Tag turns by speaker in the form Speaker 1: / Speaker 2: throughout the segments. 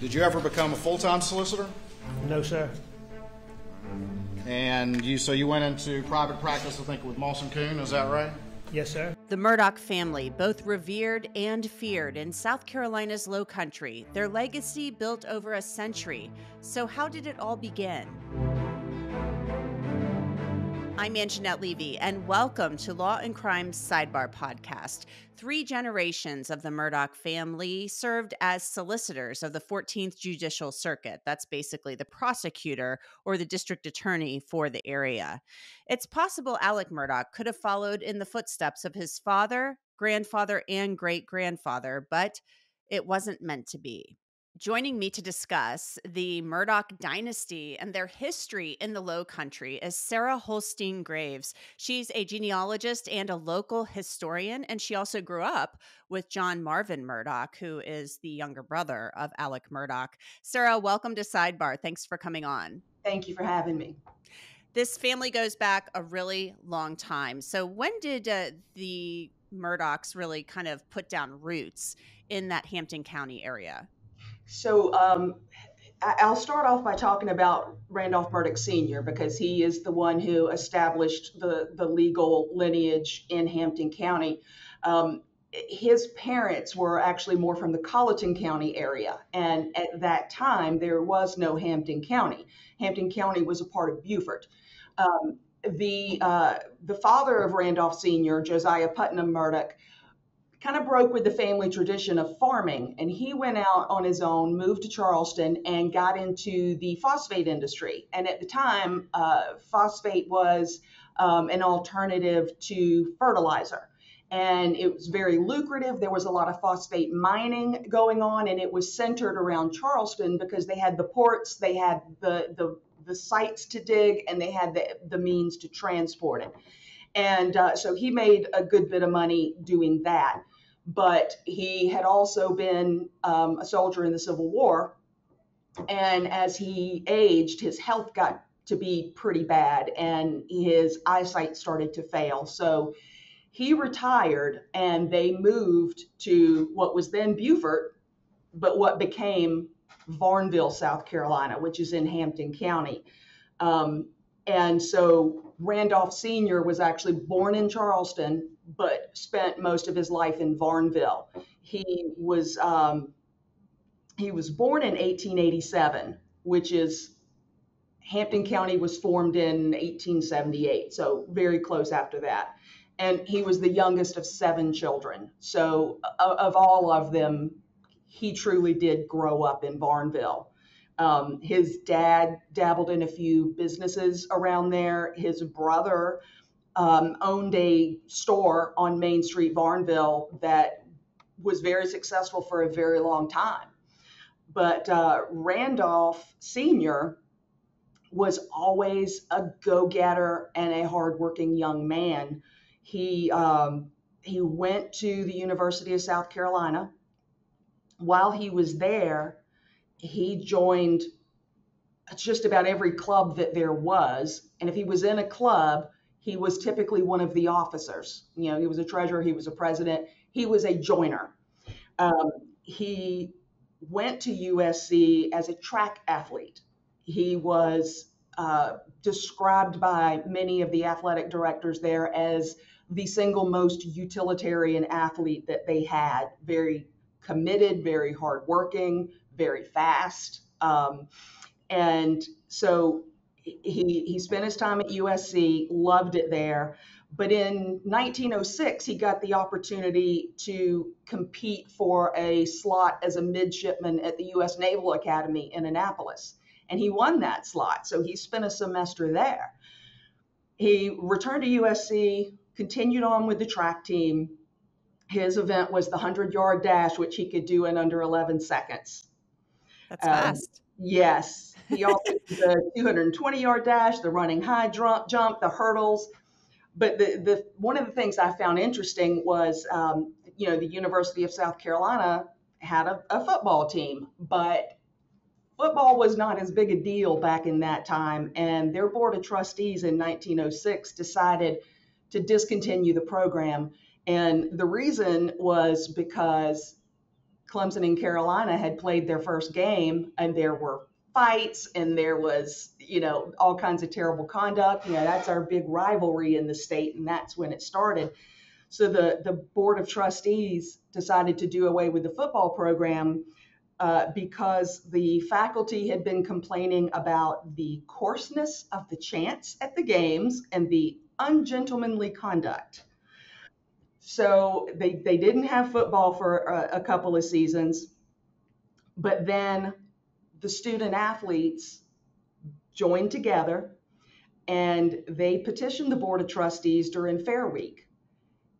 Speaker 1: Did you ever become a full-time solicitor?
Speaker 2: No, sir.
Speaker 1: And you, so you went into private practice, I think, with Mawson Coon, is that right?
Speaker 2: Yes, sir.
Speaker 3: The Murdaugh family, both revered and feared in South Carolina's low country, their legacy built over a century. So, how did it all begin? I'm Angenette Levy, and welcome to Law and Crime Sidebar Podcast. Three generations of the Murdaugh family served as solicitors of the 14th Judicial Circuit. That's basically the prosecutor or the district attorney for the area. It's possible Alex Murdaugh could have followed in the footsteps of his father, grandfather, and great grandfather, but it wasn't meant to be. Joining me to discuss the Murdaugh dynasty and their history in the Low Country is Sara Holstein Graves. She's a genealogist and a local historian, and she also grew up with John Marvin Murdaugh, who is the younger brother of Alex Murdaugh. Sara, welcome to Sidebar. Thanks for coming on.
Speaker 4: Thank you for having me.
Speaker 3: This family goes back a really long time. So, when did uh, the Murdaughs really kind of put down roots in that Hampton County area?
Speaker 4: So um, I'll start off by talking about Randolph Murdaugh Sr. because he is the one who established the, the legal lineage in Hampton County. Um, his parents were actually more from the Colleton County area, and at that time there was no Hampton County. Hampton County was a part of Beaufort. Um, the uh, the father of Randolph Sr., Josiah Putnam Murdaugh, kind of broke with the family tradition of farming and he went out on his own moved to charleston and got into the phosphate industry. And at the time uh, phosphate was um, an alternative to fertilizer. And it was very lucrative. There was a lot of phosphate mining going on and it was centered around charleston because they had the ports they had the the, the sites to dig and they had the, the means to transport it. And uh, so he made a good bit of money doing that. But he had also been um, a soldier in the Civil War. And as he aged, his health got to be pretty bad and his eyesight started to fail. So he retired and they moved to what was then Beaufort, but what became Varnville, South Carolina, which is in Hampton County. Um, and so Randolph Sr. was actually born in Charleston, but spent most of his life in Varnville. He was um, he was born in 1887, which is Hampton County was formed in 1878, so very close after that. And he was the youngest of seven children. So of all of them, he truly did grow up in Varnville. Um, his dad dabbled in a few businesses around there. His brother um, owned a store on Main Street, Varnville, that was very successful for a very long time. But uh, Randolph Sr. was always a go getter and a hardworking young man. He, um, he went to the University of South Carolina. While he was there, he joined just about every club that there was. And if he was in a club, he was typically one of the officers. You know, he was a treasurer, he was a president, he was a joiner. Um, he went to USC as a track athlete. He was uh, described by many of the athletic directors there as the single most utilitarian athlete that they had. Very committed, very hardworking, very fast. Um, and so he, he spent his time at USC, loved it there. But in 1906, he got the opportunity to compete for a slot as a midshipman at the U.S. Naval Academy in Annapolis. And he won that slot. So he spent a semester there. He returned to USC, continued on with the track team. His event was the 100 yard dash, which he could do in under 11 seconds.
Speaker 3: That's um, fast.
Speaker 4: Yes. He also did the 220 yard dash, the running high jump, jump, the hurdles. But the, the one of the things I found interesting was, um, you know, the University of South Carolina had a, a football team, but football was not as big a deal back in that time. And their board of trustees in 1906 decided to discontinue the program. And the reason was because Clemson and Carolina had played their first game, and there were fights and there was, you know, all kinds of terrible conduct. You know, that's our big rivalry in the state, and that's when it started. So the, the Board of Trustees decided to do away with the football program uh, because the faculty had been complaining about the coarseness of the chants at the games and the ungentlemanly conduct. So they, they didn't have football for a, a couple of seasons, but then the student athletes joined together and they petitioned the Board of Trustees during Fair Week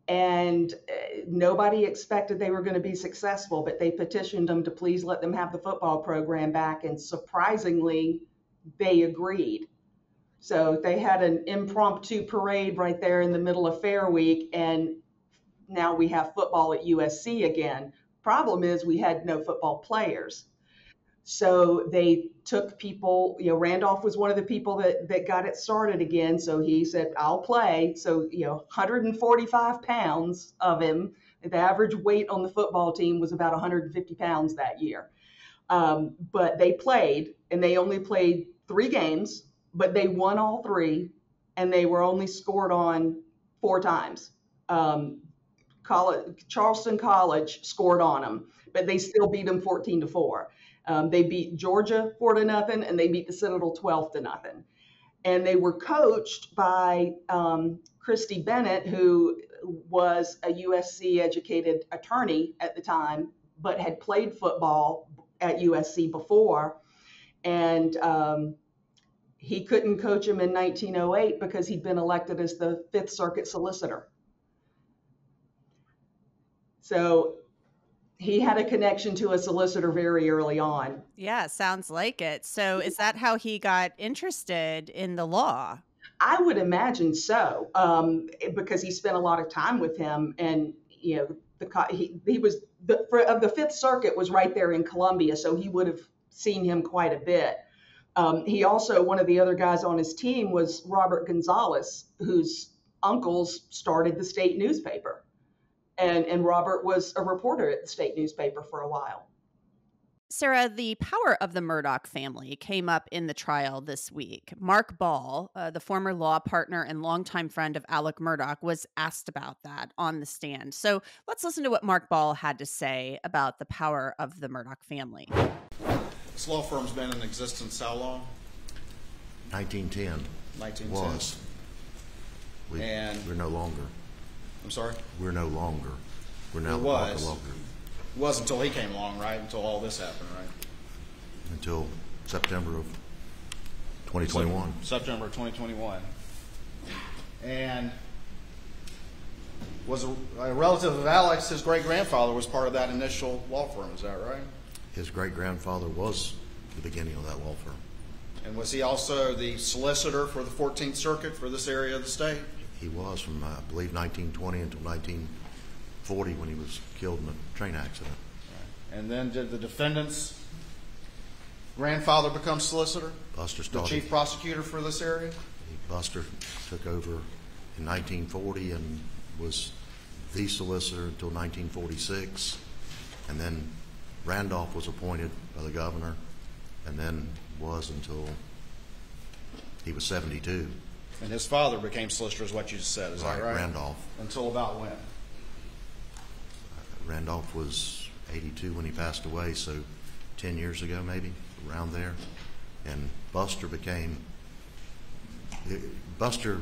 Speaker 4: and uh, nobody expected they were going to be successful, but they petitioned them to please let them have the football program back, and surprisingly, they agreed. So they had an impromptu parade right there in the middle of Fair Week, and now we have football at USC again. Problem is, we had no football players. So they took people, you know, Randolph was one of the people that, that got it started again. So he said, I'll play. So, you know, 145 pounds of him. The average weight on the football team was about 150 pounds that year. Um, but they played, and they only played three games, but they won all three, and they were only scored on four times. Um, college, Charleston College scored on them, but they still beat them 14 to 4. Um, they beat Georgia four to nothing, and they beat the Citadel 12 to nothing. And they were coached by um, Christie Benet, who was a USC educated attorney at the time, but had played football at USC before. And um, he couldn't coach him in 1908 because he'd been elected as the Fifth Circuit solicitor. So he had a connection to a solicitor very early on.
Speaker 3: Yeah, sounds like it. So, is that how he got interested in the law?
Speaker 4: I would imagine so, um, because he spent a lot of time with him, and you know, the he, he was the for, of the Fifth Circuit was right there in Columbia, so he would have seen him quite a bit. Um, he also one of the other guys on his team was Robert Gonzales, whose uncles started the state newspaper and, and Robert was a reporter at the state newspaper for a while.
Speaker 3: Sara, the power of the Murdaugh family came up in the trial this week. Mark Ball, uh, the former law partner and longtime friend of Alex Murdaugh, was asked about that on the stand. So let's listen to what Mark Ball had to say about the power of the Murdaugh family.
Speaker 1: This law firm's been in existence how long?
Speaker 2: 1910.
Speaker 1: 1910.
Speaker 2: Was. We,
Speaker 1: And-
Speaker 2: we're no longer.
Speaker 1: I'm sorry?
Speaker 2: We're no longer. We're now
Speaker 1: It was.
Speaker 2: longer
Speaker 1: It was until he came along, right? Until all this happened, right?
Speaker 2: until September of 2021.
Speaker 1: September of 2021. And was a, a relative of Alex, his great grandfather was part of that initial law firm, is that right?
Speaker 2: His great grandfather was the beginning of that law firm.
Speaker 1: And was he also the solicitor for the 14th Circuit for this area of the state?
Speaker 2: He was from, I believe, 1920 until 1940 when he was killed in a train accident.
Speaker 1: And then did the defendant's grandfather become solicitor?
Speaker 2: Buster started.
Speaker 1: The chief prosecutor for this area?
Speaker 2: Buster took over in 1940 and was the solicitor until 1946. And then Randolph was appointed by the governor and then was until he was 72.
Speaker 1: And his father became solicitor, is what you just said, is that right?
Speaker 2: Randolph.
Speaker 1: Until about when?
Speaker 2: Randolph was 82 when he passed away, so 10 years ago maybe, around there. And Buster became, Buster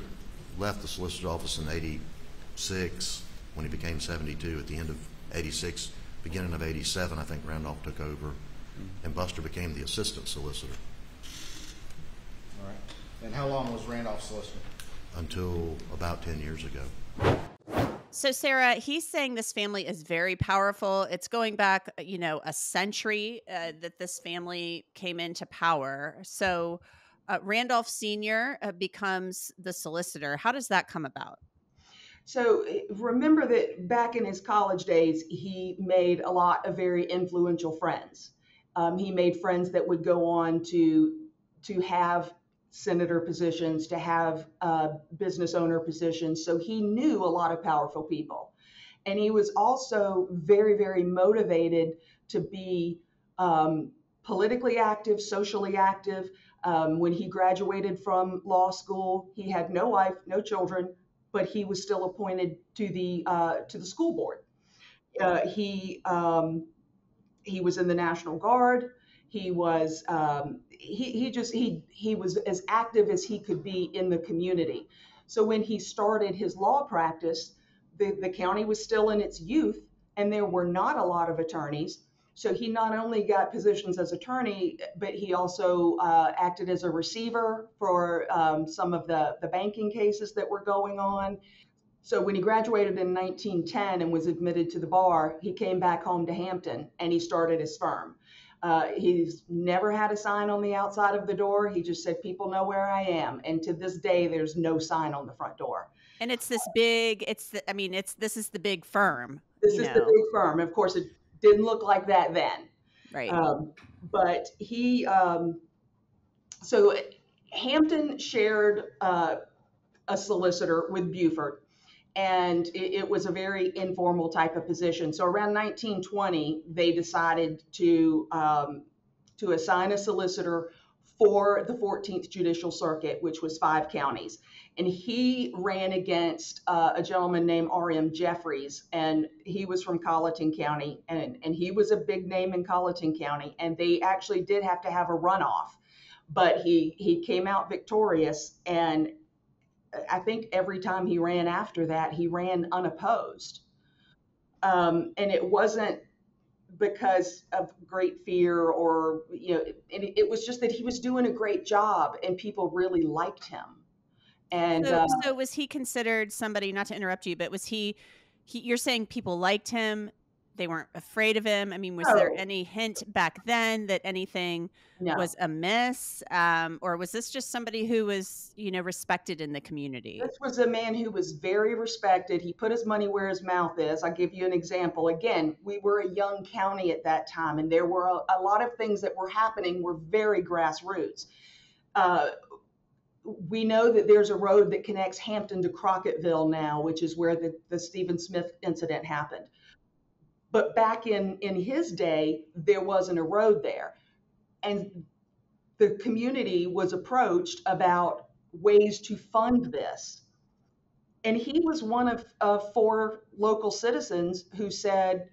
Speaker 2: left the solicitor's office in 86 when he became 72. At the end of 86, beginning of 87, I think Randolph took over, mm-hmm. and Buster became the assistant solicitor
Speaker 1: All right. And how long was Randolph solicitor?
Speaker 2: until about 10 years ago.
Speaker 3: So, Sara, he's saying this family is very powerful. It's going back, you know, a century uh, that this family came into power. So, uh, Randolph Sr. Uh, becomes the solicitor. How does that come about?
Speaker 4: So remember that back in his college days, he made a lot of very influential friends. Um, he made friends that would go on to to have senator positions, to have uh, business owner positions. So he knew a lot of powerful people. And he was also very, very motivated to be um, politically active, socially active. Um, when he graduated from law school, he had no wife, no children, but he was still appointed to the uh, to the school board. Uh, he um, he was in the National Guard. He was um, he, he just he he was as active as he could be in the community. So when he started his law practice, the, the county was still in its youth, and there were not a lot of attorneys. So he not only got positions as attorney, but he also uh, acted as a receiver for um, some of the, the banking cases that were going on. So when he graduated in 1910 and was admitted to the bar, he came back home to Hampton and he started his firm. Uh, he's never had a sign on the outside of the door. He just said, People know where I am. And to this day, there's no sign on the front door.
Speaker 3: And it's this big, it's, the, I mean, it's, this is the big firm.
Speaker 4: This is
Speaker 3: know.
Speaker 4: the big firm. Of course, it didn't look like that then.
Speaker 3: Right.
Speaker 4: Um, but he, um, so Hampton shared uh, a solicitor with Beaufort, and it, it was a very informal type of position. So around 1920, they decided to um, to assign a solicitor for the 14th Judicial Circuit, which was five counties. And he ran against uh, a gentleman named R.M. Jefferies, and he was from Colleton County, and, and he was a big name in Colleton County. And they actually did have to have a runoff, but he he came out victorious. And I think every time he ran after that, he ran unopposed. Um, and it wasn't because of great fear or you know it, it, was just that he was doing a great job and people really liked him and
Speaker 3: so,
Speaker 4: uh,
Speaker 3: so was he considered somebody not to interrupt you but was he, he you're saying people liked him they weren't afraid of him. I mean was there any hint back then that anything
Speaker 4: no.
Speaker 3: was amiss? Um, or was this just somebody who was you know respected in the community?
Speaker 4: This was a man who was very respected. He put his money where his mouth is. I'll give you an example. Again we were a young county at that time and there were a, a lot of things that were happening were very grassroots. Uh, we know that there's a road that connects Hampton to Crockettville now, which is where the, the Stephen Smith incident happened. But back in, in his day, there wasn't a road there. And the community was approached about ways to fund this. And he was one of, four local citizens who said,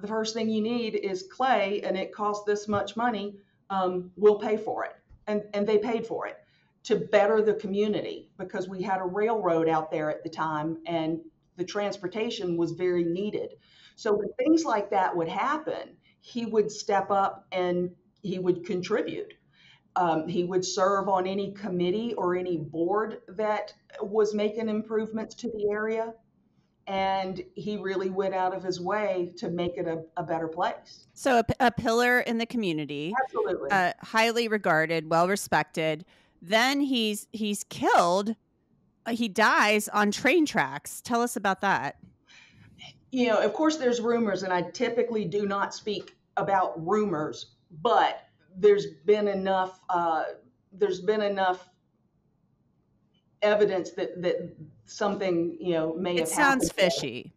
Speaker 4: the first thing you need is clay, and it costs this much money. Um, we'll pay for it. And, and they paid for it to better the community because we had a railroad out there at the time and the transportation was very needed. So when things like that would happen, he would step up and he would contribute. Um, he would serve on any committee or any board that was making improvements to the area. And he really went out of his way to make it a, a better place.
Speaker 3: so a pillar in the community
Speaker 4: Absolutely.
Speaker 3: uh, highly regarded well respected then he's he's killed uh, he dies on train tracks tell us about that
Speaker 4: you know, of course, there's rumors, and I typically do not speak about rumors, but there's been enough. Uh, there's been enough evidence that that something you know may
Speaker 3: it
Speaker 4: have
Speaker 3: sounds
Speaker 4: happened
Speaker 3: fishy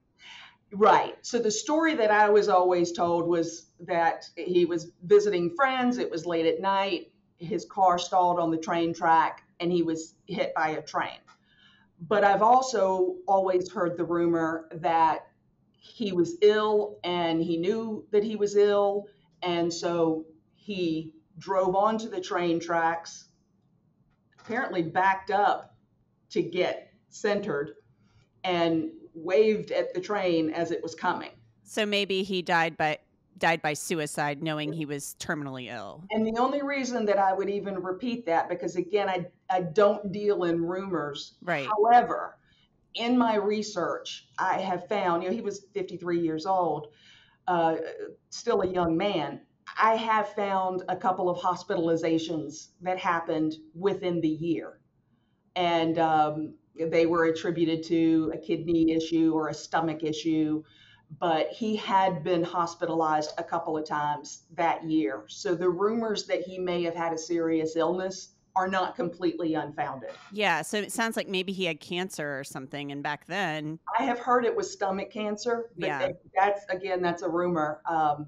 Speaker 4: Right. So the story that I was always told was that he was visiting friends. It was late at night. His car stalled on the train track, and he was hit by a train. But I've also always heard the rumor that he was ill and he knew that he was ill. And so he drove onto the train tracks, apparently backed up to get centered, and waved at the train as it was coming.
Speaker 3: so maybe he died by died by suicide knowing he was terminally ill
Speaker 4: And the only reason that I would even repeat that, because again, I, I don't deal in rumors.
Speaker 3: right
Speaker 4: However, in my research, I have found, you know, he was 53 years old, uh, still a young man. I have found a couple of hospitalizations that happened within the year. And um, they were attributed to a kidney issue or a stomach issue, but he had been hospitalized a couple of times that year. So the rumors that he may have had a serious illness are not completely unfounded.
Speaker 3: Yeah, so it sounds like maybe he had cancer or something, and back then,
Speaker 4: I have heard it was stomach cancer, but
Speaker 3: Yeah.
Speaker 4: that- that's again that's a rumor. Um,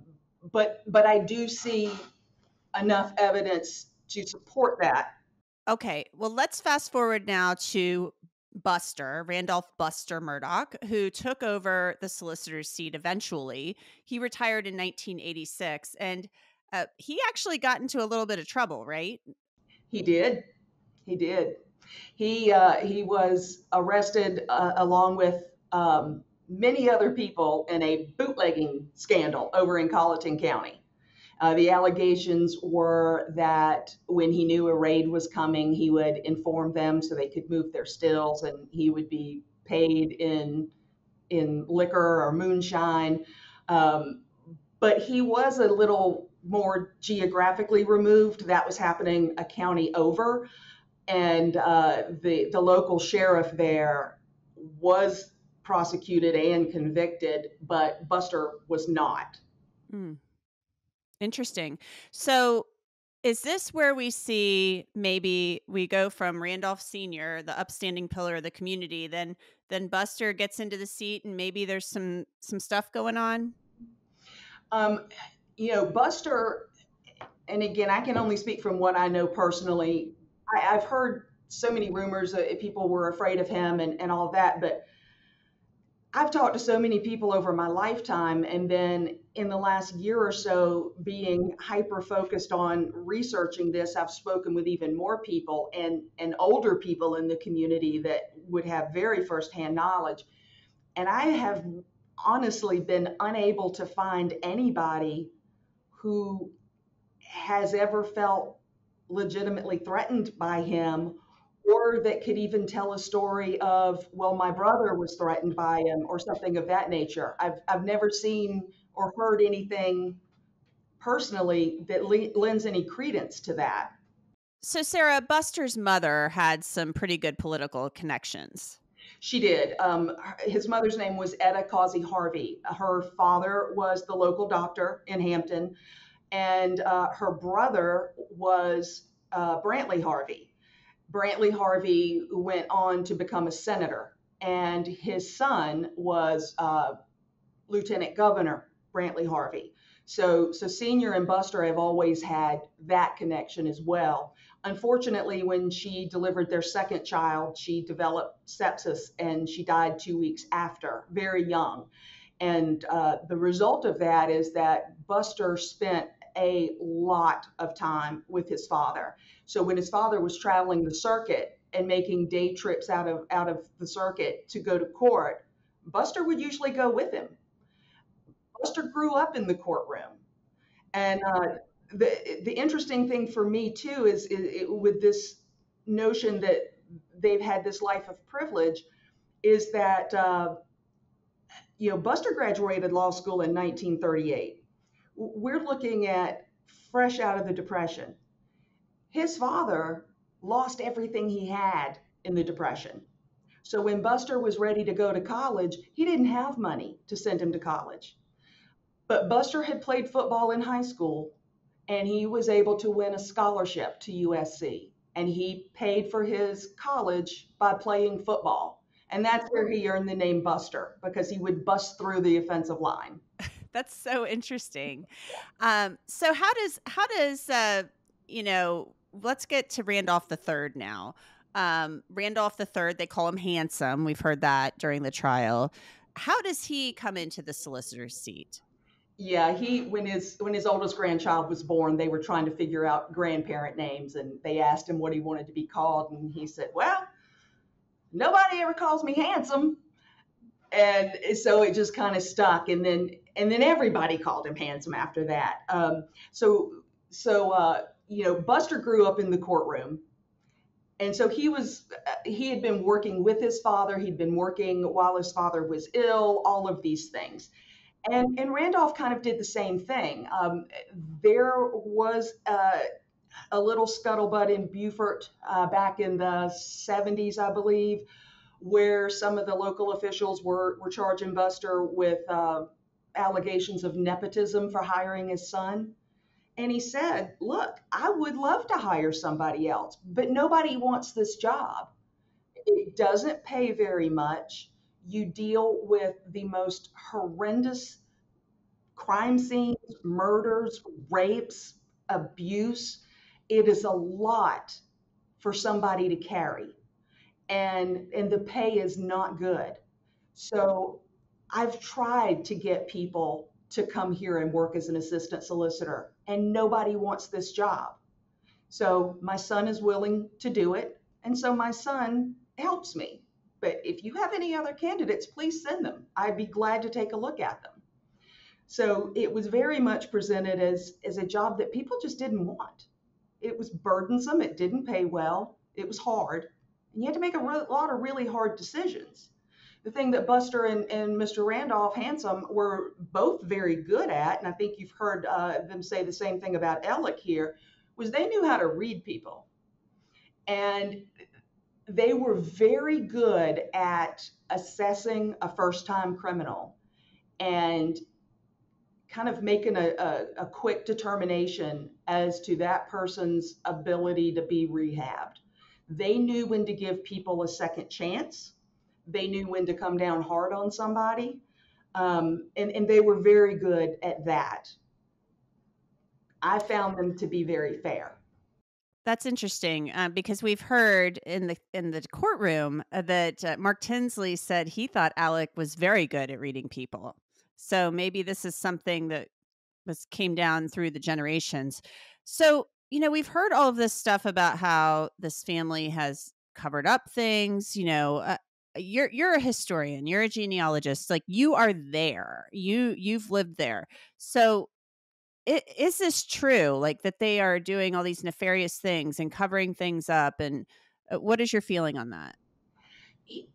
Speaker 4: but but I do see enough evidence to support that.
Speaker 3: okay. Well, let's fast forward now to Buster Randolph Buster Murdaugh, who took over the solicitor's seat eventually. He retired in 1986, and uh, he actually got into a little bit of trouble, right?
Speaker 4: He did, he did. He uh, he was arrested uh, along with um, many other people in a bootlegging scandal over in Colleton County. Uh, the allegations were that when he knew a raid was coming, he would inform them so they could move their stills, and he would be paid in in liquor or moonshine. Um, but he was a little more geographically removed. That was happening a county over, and uh, the the local sheriff there was prosecuted and convicted, but Buster was not.
Speaker 3: Hmm. Interesting. So, is this where we see maybe we go from Randolph Senior, the upstanding pillar of the community, then then Buster gets into the seat, and maybe there's some some stuff going on.
Speaker 4: Um, you know, Buster, and again, I can only speak from what I know personally. I, I've heard so many rumors that people were afraid of him and, and all that, but I've talked to so many people over my lifetime, and then in the last year or so, being hyper focused on researching this, I've spoken with even more people and, and older people in the community that would have very firsthand knowledge. And I have honestly been unable to find anybody who has ever felt legitimately threatened by him or that could even tell a story of well my brother was threatened by him or something of that nature i've, I've never seen or heard anything personally that le- lends any credence to that
Speaker 3: So, Sara, Buster's mother had some pretty good political connections.
Speaker 4: She did. Um, his mother's name was Etta Causey Harvey. Her father was the local doctor in Hampton, and uh, her brother was uh, Brantley Harvey. Brantley Harvey went on to become a senator, and his son was uh, Lieutenant Governor Brantley Harvey. So, so Senior and Buster have always had that connection as well. Unfortunately, when she delivered their second child, she developed sepsis and she died two weeks after, very young. And uh, the result of that is that Buster spent a lot of time with his father. So when his father was traveling the circuit and making day trips out of out of the circuit to go to court, Buster would usually go with him. Buster grew up in the courtroom, and uh, the the interesting thing for me too is, is it, with this notion that they've had this life of privilege is that uh, you know Buster graduated law school in 1938. We're looking at fresh out of the depression. His father lost everything he had in the depression. So when Buster was ready to go to college, he didn't have money to send him to college. But Buster had played football in high school and he was able to win a scholarship to USC. And he paid for his college by playing football. And that's where he earned the name Buster because he would bust through the offensive line.
Speaker 3: That's so interesting. Um, so how does how does uh, you know? Let's get to Randolph the Third now. Um, Randolph the Third, they call him handsome. We've heard that during the trial. How does he come into the solicitor's seat?
Speaker 4: Yeah, he when his when his oldest grandchild was born, they were trying to figure out grandparent names, and they asked him what he wanted to be called, and he said, "Well, nobody ever calls me handsome," and so it just kind of stuck, and then and then everybody called him handsome after that. Um, so so uh, you know, Buster grew up in the courtroom, and so he was he had been working with his father. He'd been working while his father was ill. All of these things. And, and Randolph kind of did the same thing. Um, there was uh, a little scuttlebutt in Beaufort uh, back in the 70s, I believe, where some of the local officials were, were charging Buster with uh, allegations of nepotism for hiring his son. And he said, Look, I would love to hire somebody else, but nobody wants this job. It doesn't pay very much. You deal with the most horrendous crime scenes, murders, rapes, abuse. It is a lot for somebody to carry. And and the pay is not good. So I've tried to get people to come here and work as an assistant solicitor, and nobody wants this job. So my son is willing to do it, and so my son helps me. But if you have any other candidates, please send them. I'd be glad to take a look at them. So it was very much presented as, as a job that people just didn't want. It was burdensome, it didn't pay well, it was hard, and you had to make a re- lot of really hard decisions. The thing that Buster and, and Mr. Randolph Handsome were both very good at, and I think you've heard uh, them say the same thing about Alex here, was they knew how to read people. And they were very good at assessing a first time criminal and kind of making a, a, a, quick determination as to that person's ability to be rehabbed. They knew when to give people a second chance. They knew when to come down hard on somebody. Um, and, and they were very good at that. I found them to be very fair.
Speaker 3: That's interesting uh, because we've heard in the in the courtroom uh, that uh, Mark Tinsley said he thought Alex was very good at reading people. So maybe this is something that was came down through the generations. So, you know, we've heard all of this stuff about how this family has covered up things, you know, uh, you're you're a historian, you're a genealogist, like you are there. You you've lived there. So, it, is this true like that they are doing all these nefarious things and covering things up and uh, what is your feeling on that?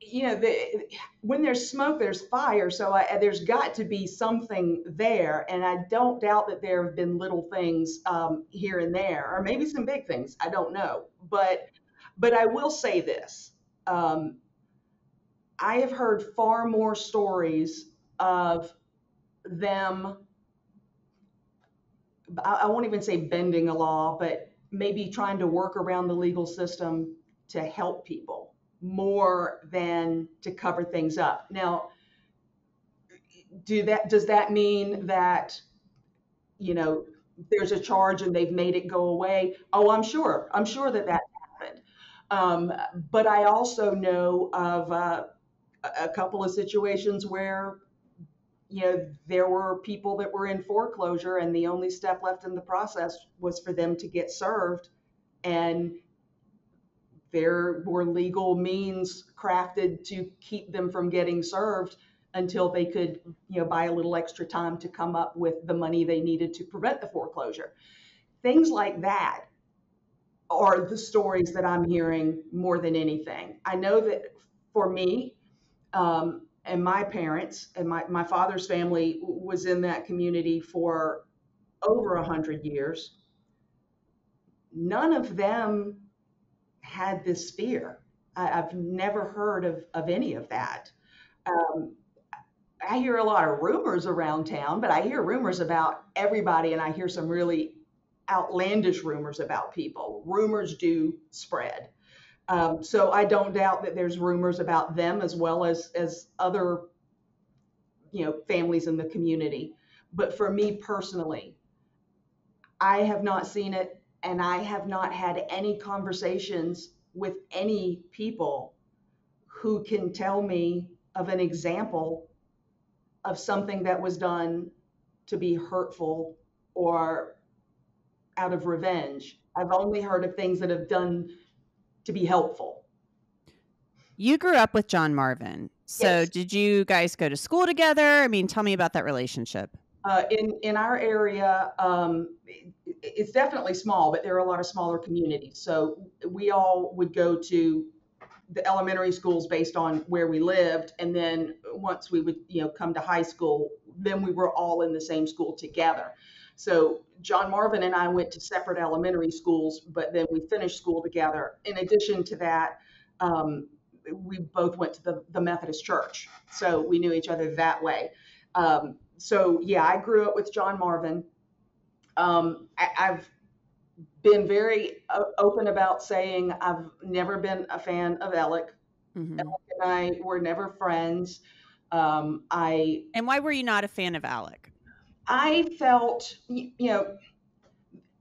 Speaker 4: you know, the, when there's smoke, there's fire. So I, there's got to be something there. And I don't doubt that there have been little things um, here and there, or maybe some big things. I don't know. But, but I will say this. Um, I have heard far more stories of them. I, won't even say bending a law, but maybe trying to work around the legal system to help people more than to cover things up. Now, do that does that mean that you know there's a charge and they've made it go away? Oh, I'm sure. I'm sure that that happened. Um, but I also know of uh, a couple of situations where you know there were people that were in foreclosure and the only step left in the process was for them to get served. And there were legal means crafted to keep them from getting served until they could you know buy a little extra time to come up with the money they needed to prevent the foreclosure. Things like that are the stories that i'm hearing more than anything. I know that for me um, and my parents and my, my father's family was in that community for over a hundred years none of them had this fear. I, have never heard of, of any of that. Um, I hear a lot of rumors around town, but I hear rumors about everybody, and I hear some really outlandish rumors about people. Rumors do spread. Um, so I don't doubt that there's rumors about them as well as as other, you know, families in the community. But for me personally, I have not seen it and I have not had any conversations with any people who can tell me of an example of something that was done to be hurtful or out of revenge. I've only heard of things that have done to be helpful.
Speaker 3: You grew up with John Marvin. So yes. did you guys go to school together? I mean, tell me about that relationship.
Speaker 4: Uh, in in our area, um, it's definitely small, but there are a lot of smaller communities. So we all would go to the elementary schools based on where we lived, and then once we would you know come to high school, then we were all in the same school together. So John Marvin and I went to separate elementary schools, but then we finished school together. In addition to that, um, we both went to the, the Methodist Church, so we knew each other that way. Um, so yeah, I grew up with John Marvin. Um, I, I've been very open about saying I've never been a fan of Alex.
Speaker 3: Mhm.
Speaker 4: Alex and I were never friends. Um, I
Speaker 3: And why were you not a fan of Alex?
Speaker 4: I felt, you know,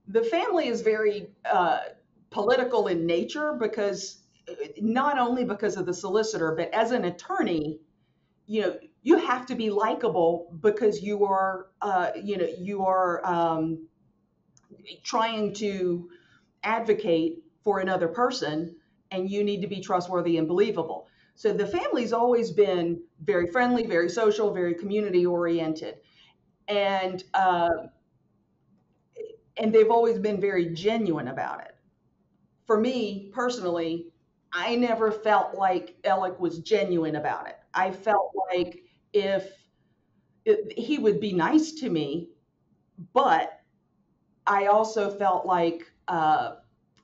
Speaker 4: the family is very uh, political in nature because uh, not only because of the solicitor, but as an attorney, you know, you have to be likable because you are, uh, you know, you are um, trying to advocate for another person and you need to be trustworthy and believable. So the family's always been very friendly, very social, very community oriented and uh, and they've always been very genuine about it. For me personally, I never felt like Alex was genuine about it. I felt like if it, he would be nice to me, but I also felt like uh,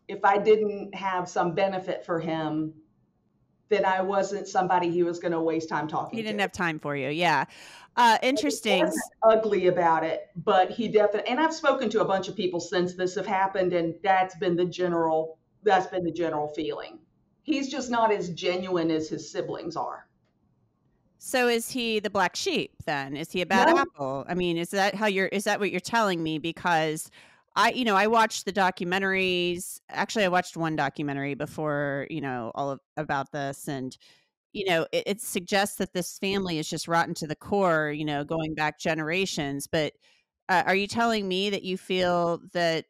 Speaker 4: if I didn't have some benefit for him, then I wasn't somebody he was going to waste time talking to.
Speaker 3: He didn't have time for you. Yeah. Uh, interesting.
Speaker 4: ugly about it, but he definitely. And I've spoken to a bunch of people since this have happened, and that's been the general. That's been the general feeling. He's just not as genuine as his siblings are.
Speaker 3: So is he the black sheep then? Is he a bad
Speaker 4: No.
Speaker 3: apple? I mean, is that how you're is that what you're telling me because I you know, I watched the documentaries. Actually, I watched one documentary before, you know, all of about this and you know, it, it suggests that this family is just rotten to the core, you know, going back generations, but uh, are you telling me that you feel that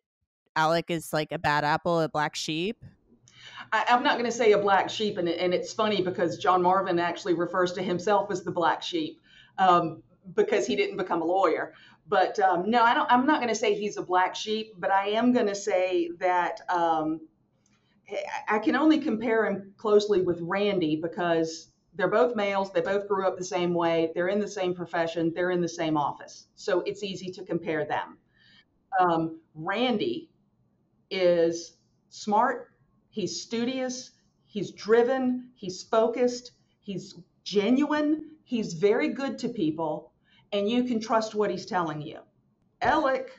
Speaker 3: Alex is like a bad apple, a black sheep?
Speaker 4: I, I'm not going to say a black sheep, and, and it's funny because John Marvin actually refers to himself as the black sheep um, because he didn't become a lawyer. But um, no, I don't. I'm not going to say he's a black sheep, but I am going to say that um, I- can only compare him closely with Randy because they're both males. They both grew up the same way. They're in the same profession. They're in the same office. So it's easy to compare them. Um, Randy is smart. He's studious. He's driven. He's focused. He's genuine. He's very good to people. And you can trust what he's telling you. Alex,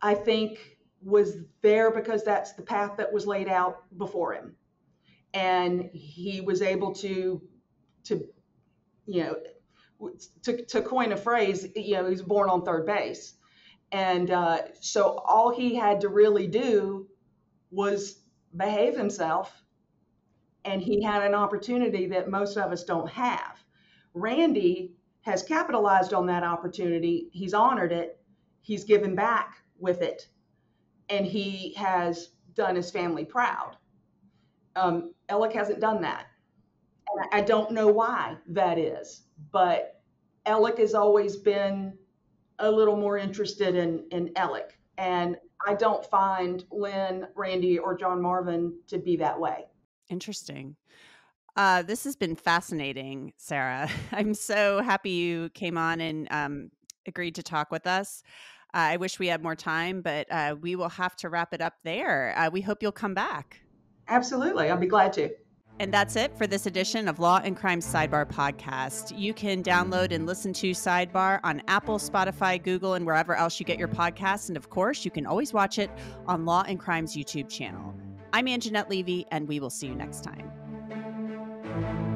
Speaker 4: I think, was there because that's the path that was laid out before him. And he was able to, to, you know, to, to coin a phrase, you know, he was born on third base. And uh, so all he had to really do was behave himself. And he had an opportunity that most of us don't have. Randy has capitalized on that opportunity. He's honored it. He's given back with it. And he has done his family proud. Um, Alex hasn't done that. And I don't know why that is, but Alex has always been a little more interested in, in Alex. And I don't find Lynn, Randy, or John Marvin to be that way.
Speaker 3: Interesting. Uh, this has been fascinating, Sara. I'm so happy you came on and um, agreed to talk with us. I wish we had more time, but uh, we will have to wrap it up there. Uh, we hope you'll come back.
Speaker 4: Absolutely. I'll be glad to.
Speaker 3: And that's it for this edition of Law and Crime Sidebar podcast. You can download and listen to Sidebar on Apple, Spotify, Google, and wherever else you get your podcasts. And of course, you can always watch it on Law and Crime's YouTube channel. I'm Angenette Levy, and we will see you next time.